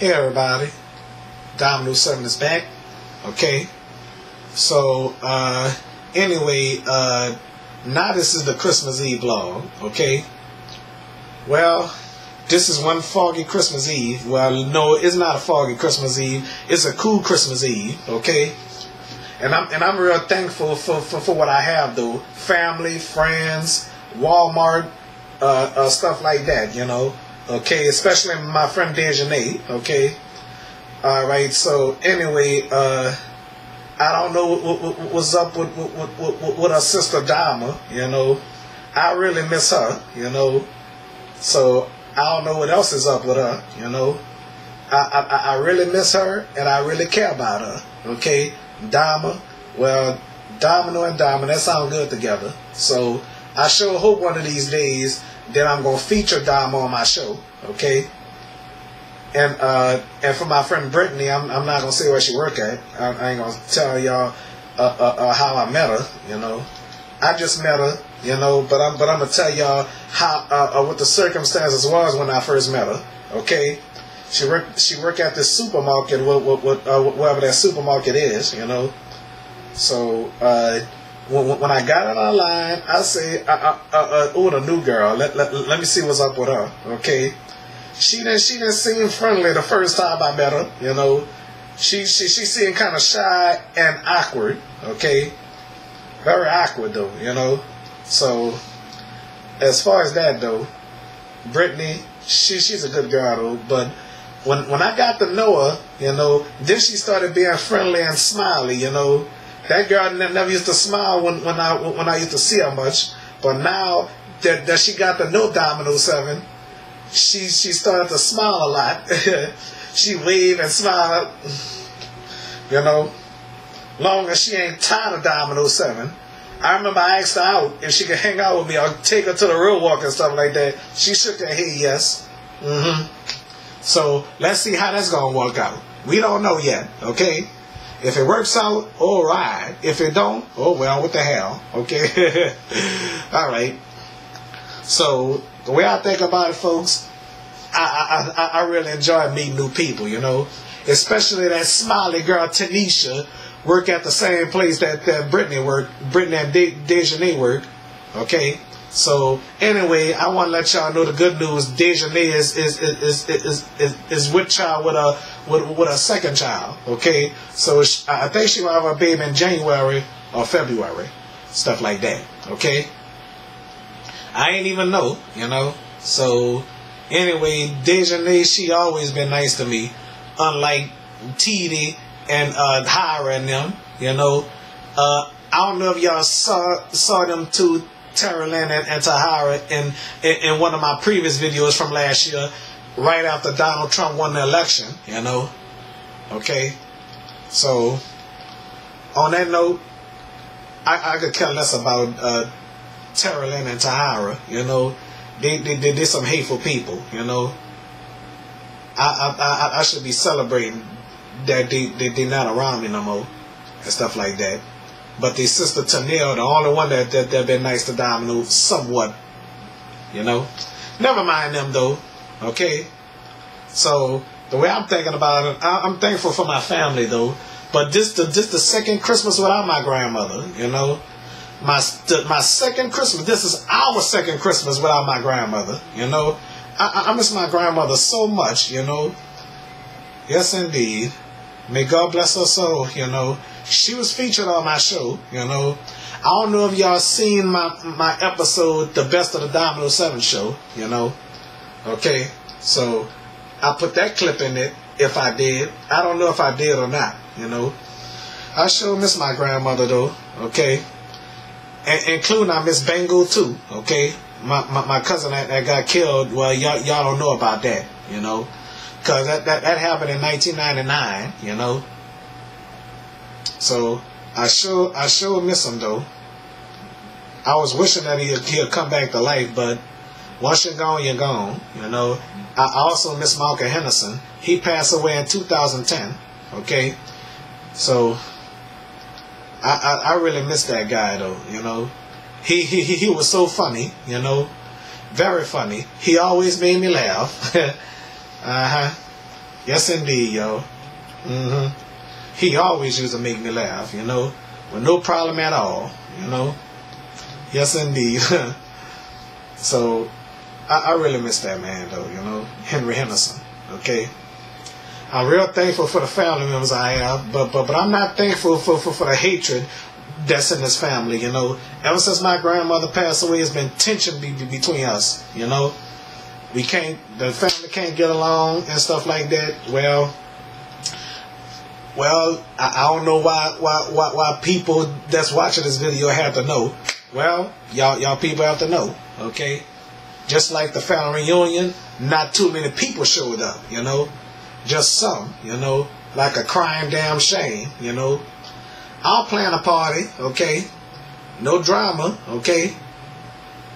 Hey everybody, Domino 7 is back. Okay, so uh, anyway, uh, now this is the Christmas Eve vlog. Okay, well, this is one foggy Christmas Eve. Well, no, it's not a foggy Christmas Eve. It's a cool Christmas Eve. Okay, and I'm and I'm real thankful for for, for what I have though. Family, friends, Walmart, uh, uh, stuff like that. You know. Okay, especially my friend Dejanay. Okay. All right. So anyway, uh, I don't know what, what, what's up with with, with, with her sister Dama. You know, I really miss her. You know, so I don't know what else is up with her. You know, I I, I really miss her and I really care about her. Okay, Dama. Well, Domino and Dama, that sound good together. So I sure hope one of these days that I'm gonna feature Dama on my show. Okay. And uh, and for my friend Brittany, I'm, I'm not gonna say where she work at. I, I ain't gonna tell y'all uh, uh, uh, how I met her. You know, I just met her. You know, but I'm but I'm gonna tell y'all how uh, uh, what the circumstances was when I first met her. Okay, she worked she worked at this supermarket, what what, what whatever that supermarket is. You know, so uh, when, when I got it online, I say, I, I, oh, the new girl. Let, let, let me see what's up with her. Okay, she didn't she didn't seem friendly the first time I met her. You know, she she she seemed kind of shy and awkward. Okay, very awkward though. You know, so as far as that though, Brittany, she she's a good girl though, but. When, when I got to know her, you know, then she started being friendly and smiley, you know, that girl never used to smile when, when I when I used to see her much, but now that, that she got to know Domino Seven, she she started to smile a lot. she wave and smile, you know. Long as she ain't tired of Domino Seven. I remember I asked her out if she could hang out with me or take her to the real walk and stuff like that. She shook her head yes. Mm-hmm. So let's see how that's gonna work out. We don't know yet, okay? If it works out, all right. If it don't, oh well, what the hell? Okay. all right. So the way I think about it, folks, I, I I really enjoy meeting new people. You know, especially that smiley girl Tanisha work at the same place that that Brittany work, Brittany and De- Dejanay work. Okay. So anyway, I want to let y'all know the good news. Dejanay is is is is is, is, with child with a with, with a second child. Okay, so she, I think she will have a baby in January or February, stuff like that. Okay, I ain't even know, you know. So anyway, Dejanay, she always been nice to me, unlike TD and uh, Hira and them. You know, uh, I don't know if y'all saw saw them two. Tara Lynn and, and Tahira in, in, in one of my previous videos from last year, right after Donald Trump won the election, you know. Okay? So, on that note, I, I could care less about uh, Tara Lynn and Tahira, you know. They, they, they, they're some hateful people, you know. I, I, I, I should be celebrating that they, they, they're not around me no more and stuff like that. But the sister Tanil, the only one that, that, that been nice to Domino, somewhat, you know. Never mind them though, okay? So the way I'm thinking about it, I, I'm thankful for my family though. But this the this the second Christmas without my grandmother, you know. My the, my second Christmas. This is our second Christmas without my grandmother, you know. I, I miss my grandmother so much, you know. Yes, indeed. May God bless her soul, you know. She was featured on my show, you know. I don't know if y'all seen my my episode, The Best of the Domino 7 show, you know. Okay, so I put that clip in it if I did. I don't know if I did or not, you know. I sure miss my grandmother though, okay. And, including I miss Bengal too, okay. My, my, my cousin that, that got killed, well, y'all, y'all don't know about that, you know. Because that, that, that happened in 1999, you know. So I sure I sure miss him though. I was wishing that he'd, he'd come back to life, but once you're gone, you're gone. You know. I also miss Malcolm Henderson. He passed away in 2010. Okay, so I, I, I really miss that guy though. You know, he he he was so funny. You know, very funny. He always made me laugh. uh huh. Yes, indeed, yo. Mm-hmm. He always used to make me laugh, you know, with no problem at all, you know. Yes, indeed. so, I, I really miss that man, though, you know, Henry Henderson. Okay. I'm real thankful for the family members I have, but but but I'm not thankful for, for, for the hatred that's in this family, you know. Ever since my grandmother passed away, it's been tension be, be, between us, you know. We can't, the family can't get along and stuff like that. Well, well, I, I don't know why, why why why people that's watching this video have to know. Well, y'all y'all people have to know, okay? Just like the family reunion, not too many people showed up, you know. Just some, you know, like a crying damn shame, you know. I'll plan a party, okay? No drama, okay?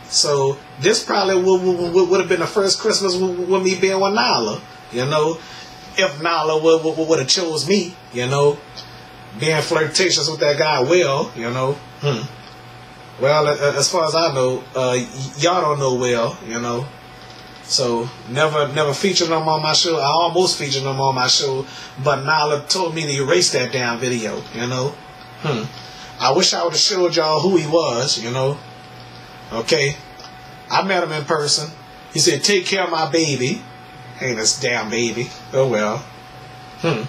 So this probably would, would, would have been the first Christmas with, with me being with Nala, you know. If Nala would, would, would have chose me, you know, being flirtatious with that guy Will, you know. Hmm. Well, as far as I know, uh, y'all don't know Will, you know. So never never featured them on my show. I almost featured them on my show, but Nala told me to erase that damn video, you know. Hmm. I wish I would have showed y'all who he was, you know. Okay. I met him in person. He said, take care of my baby. Ain't this damn baby. Oh well. Hmm.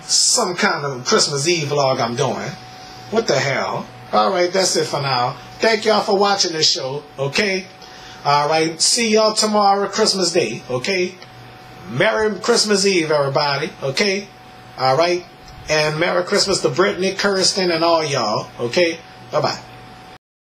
Some kind of Christmas Eve vlog I'm doing. What the hell? Alright, that's it for now. Thank y'all for watching this show, okay? Alright, see y'all tomorrow, Christmas Day, okay? Merry Christmas Eve, everybody, okay? Alright? And Merry Christmas to Brittany, Kirsten, and all y'all, okay? Bye-bye.